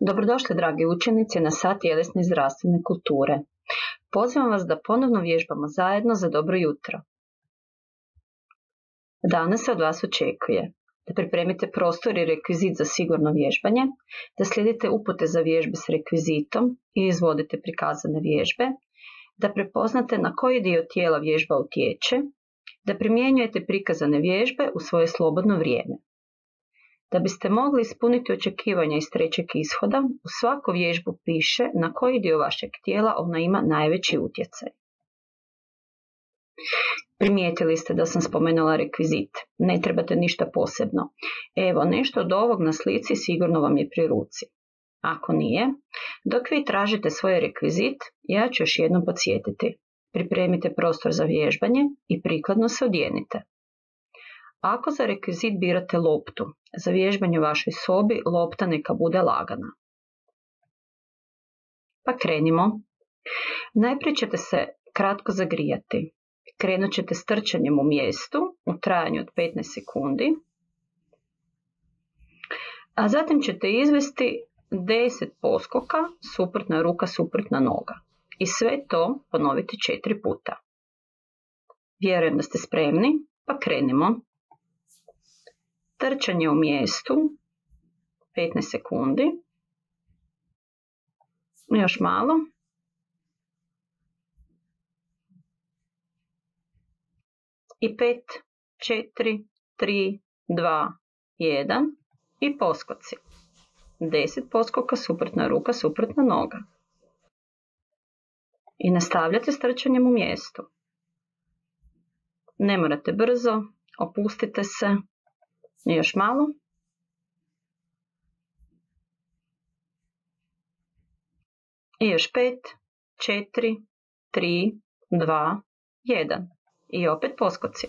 Dobrodošli dragi učenici na sat tjelesne zdravstvene kulture. Pozivam vas da ponovno vježbamo zajedno za dobro jutro. Danas se od vas očekuje da pripremite prostor i rekvizit za sigurno vježbanje, da slijedite upute za vježbe s rekvizitom i izvodite prikazane vježbe, da prepoznate na koji dio tijela vježba utječe, da primjenjujete prikazane vježbe u svoje slobodno vrijeme. Da biste mogli ispuniti očekivanja iz trećeg ishoda, u svaku vježbu piše na koji dio vašeg tijela ona ima najveći utjecaj. Primijetili ste da sam spomenula rekvizit. Ne trebate ništa posebno. Evo, nešto od ovog na slici sigurno vam je pri ruci. Ako nije, dok vi tražite svoj rekvizit, ja ću još jednom podsjetiti. Pripremite prostor za vježbanje i prikladno se odjenite. Ako za rekvizit birate loptu, za vježbanje u vašoj sobi lopta neka bude lagana. Pa krenimo. Najprije ćete se kratko zagrijati. Krenut ćete s trčanjem u mjestu u trajanju od 15 sekundi. A zatim ćete izvesti 10 poskoka, suprotna ruka, suprotna noga. I sve to ponoviti 4 puta. Vjerujem da ste spremni, pa krenimo. Trčanje u mjestu, 15 sekundi. Još malo. I 5, 4, 3, 2, 1 i poskoci. 10 poskoka, suprotna ruka, suprotna noga. I nastavljate s trčanjem u mjestu. Ne morate brzo, opustite se, još malo. I još pet, četiri, tri, dva, jedan. I opet poskoci.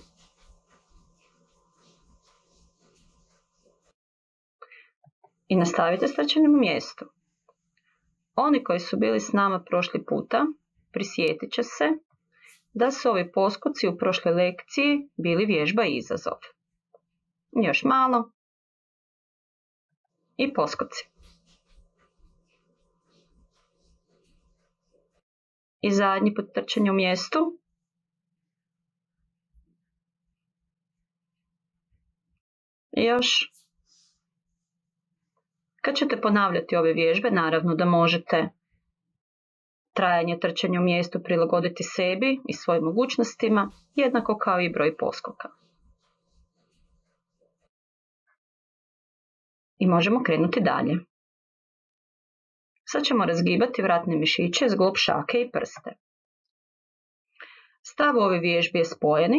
I nastavite s u mjestu. Oni koji su bili s nama prošli puta, prisjetit će se da su ovi poskoci u prošloj lekciji bili vježba i izazov. Još malo. I poskoci. I zadnji put trčanje u mjestu. I još. Kad ćete ponavljati ove vježbe, naravno da možete trajanje trčanja u mjestu prilagoditi sebi i svojim mogućnostima, jednako kao i broj poskoka. I možemo krenuti dalje. Sad ćemo razgibati vratne mišiće, zglob šake i prste. Stav ove vježbe je spojeni.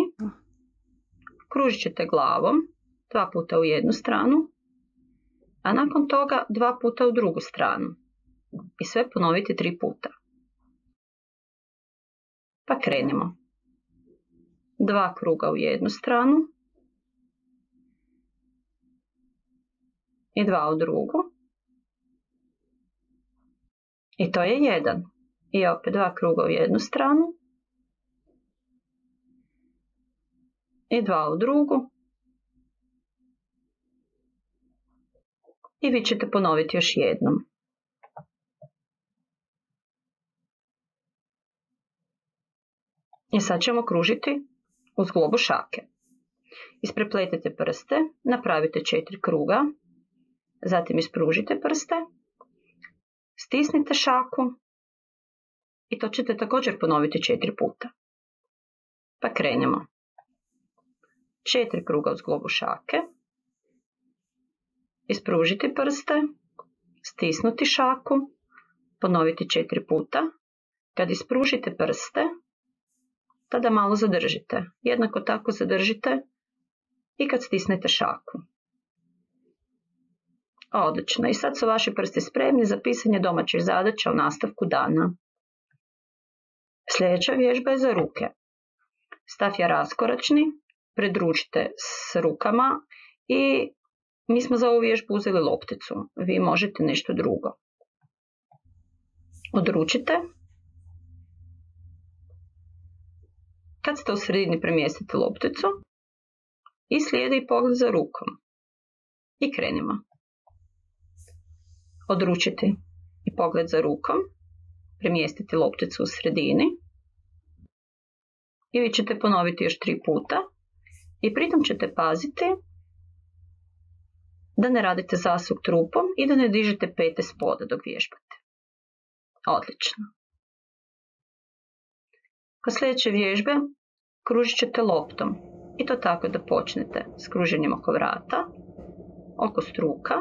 Kružit ćete glavom dva puta u jednu stranu, a nakon toga dva puta u drugu stranu. I sve ponoviti tri puta. Pa krenimo. Dva kruga u jednu stranu, i dva u drugu. I to je jedan. I opet dva kruga u jednu stranu. I dva u drugu. I vi ćete ponoviti još jednom. I sad ćemo kružiti uz globu šake. Isprepletite prste, napravite četiri kruga Zatim ispružite prste, stisnite šaku i to ćete također ponoviti četiri puta. Pa krenemo. Četiri kruga uz globu šake, ispružiti prste, stisnuti šaku, ponoviti četiri puta. Kad ispružite prste, tada malo zadržite. Jednako tako zadržite i kad stisnete šaku. Odlično. I sad su vaši prsti spremni za pisanje domaćih zadaća u nastavku dana. Sljedeća vježba je za ruke. Stav je raskoračni, predručite s rukama i mi smo za ovu vježbu uzeli lopticu. Vi možete nešto drugo. Odručite. Kad ste u sredini premjestite lopticu i slijedi pogled za rukom. I krenimo. Odručiti i pogled za rukom, premjestiti lopticu u sredini i vi ćete ponoviti još tri puta i pritom ćete paziti da ne radite zasuk trupom i da ne dižete pete spoda dok vježbate. Odlično. Kod sljedeće vježbe kružit ćete loptom i to tako da počnete s kruženjem oko vrata, oko struka,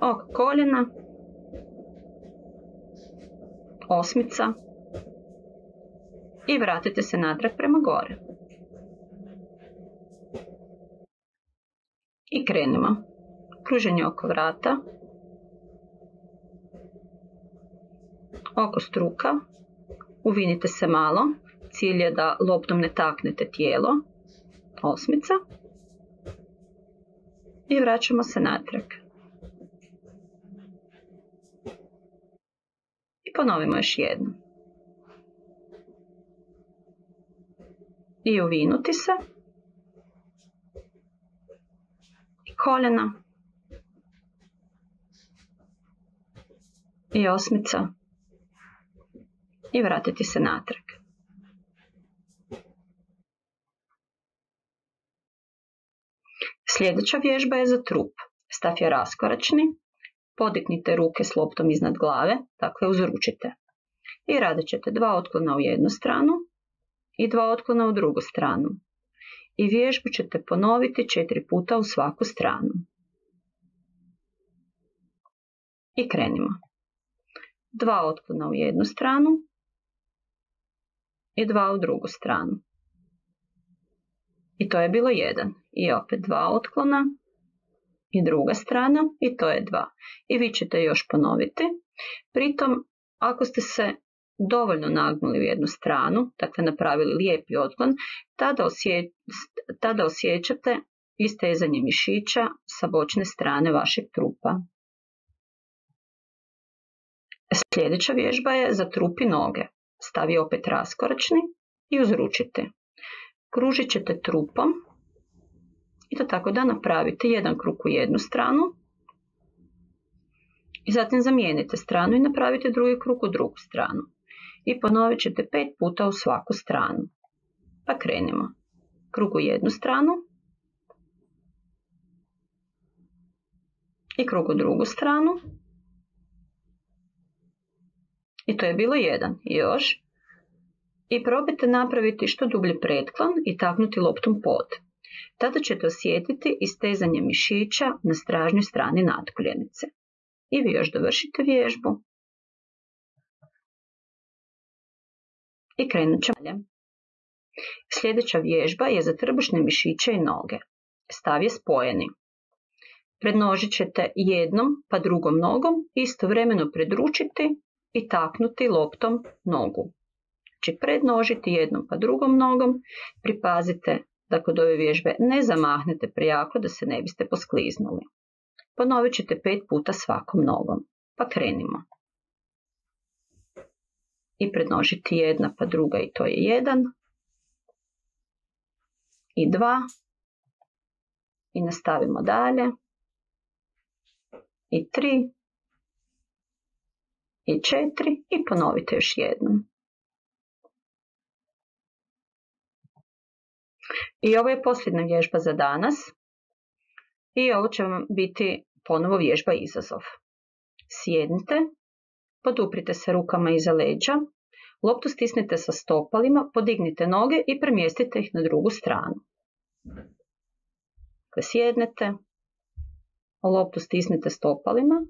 oko koljena, osmica. I vratite se natrag prema gore. I krenimo. Kruženje oko vrata, oko struka, uvinite se malo, cilj je da loptom ne taknete tijelo, osmica, i vraćamo se natrag. Ponovimo još jednu. I uvinuti se. I koljena. I osmica i vratiti se natrag. Sljedeća vježba je za trup. Stav je raskoračni, podignite ruke s loptom iznad glave, dakle uzručite. I radit ćete dva otklona u jednu stranu i dva otklona u drugu stranu. I vježbu ćete ponoviti četiri puta u svaku stranu. I krenimo. Dva otklona u jednu stranu i dva u drugu stranu. I to je bilo jedan. I opet dva otklona i druga strana i to je dva. I vi ćete još ponoviti. Pritom, ako ste se dovoljno nagnuli u jednu stranu, dakle napravili lijepi otklon, tada, tada osjećate istezanje mišića sa bočne strane vašeg trupa. Sljedeća vježba je za trup i noge stavi opet raskoračni i uzručite. Kružit ćete trupom i to tako da napravite jedan krug u jednu stranu i zatim zamijenite stranu i napravite drugi krug u drugu stranu. I ponovit ćete pet puta u svaku stranu. Pa krenimo. Krug u jednu stranu i krug u drugu stranu i to je bilo jedan. još. I probajte napraviti što dublji pretklon i taknuti loptom pod. Tada ćete osjetiti istezanje mišića na stražnjoj strani natkoljenice. I vi još dovršite vježbu. I krenut ćemo Sljedeća vježba je za trbušne mišiće i noge. Stav je spojeni. Prednožit ćete jednom pa drugom nogom istovremeno predručiti i taknuti loptom nogu. Znači prednožiti jednom pa drugom nogom, pripazite da kod ove vježbe ne zamahnete prijako da se ne biste poskliznuli. Ponovit ćete pet puta svakom nogom, pa krenimo. I prednožiti jedna pa druga i to je jedan. I dva. I nastavimo dalje. I tri i četiri i ponovite još jednom. I ovo je posljedna vježba za danas. I ovo će vam biti ponovo vježba izazov. Sjednite, poduprite se rukama iza leđa, loptu stisnite sa stopalima, podignite noge i premjestite ih na drugu stranu. Dakle, sjednete, loptu stisnite stopalima,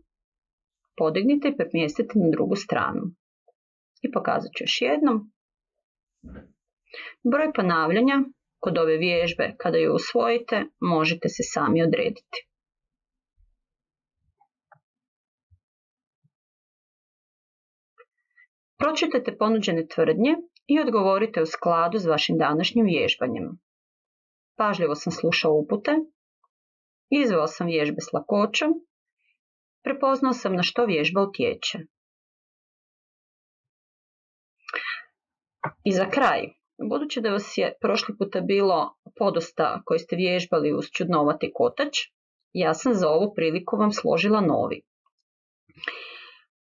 podignite i premjestite na drugu stranu. I pokazat ću još jednom. Broj ponavljanja kod ove vježbe, kada ju usvojite, možete se sami odrediti. Pročitajte ponuđene tvrdnje i odgovorite u skladu s vašim današnjim vježbanjem. Pažljivo sam slušao upute, izveo sam vježbe s lakoćom prepoznao sam na što vježba utječe. I za kraj, budući da vas je prošli puta bilo podosta koji ste vježbali uz čudnovati kotač, ja sam za ovu priliku vam složila novi.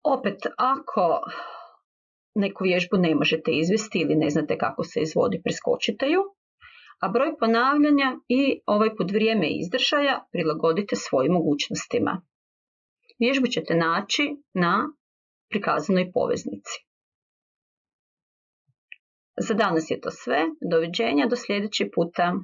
Opet, ako neku vježbu ne možete izvesti ili ne znate kako se izvodi, preskočite ju, a broj ponavljanja i ovaj put vrijeme izdržaja prilagodite svojim mogućnostima. Vježbu ćete naći na prikazanoj poveznici. Za danas je to sve. Doviđenja do sljedećeg puta.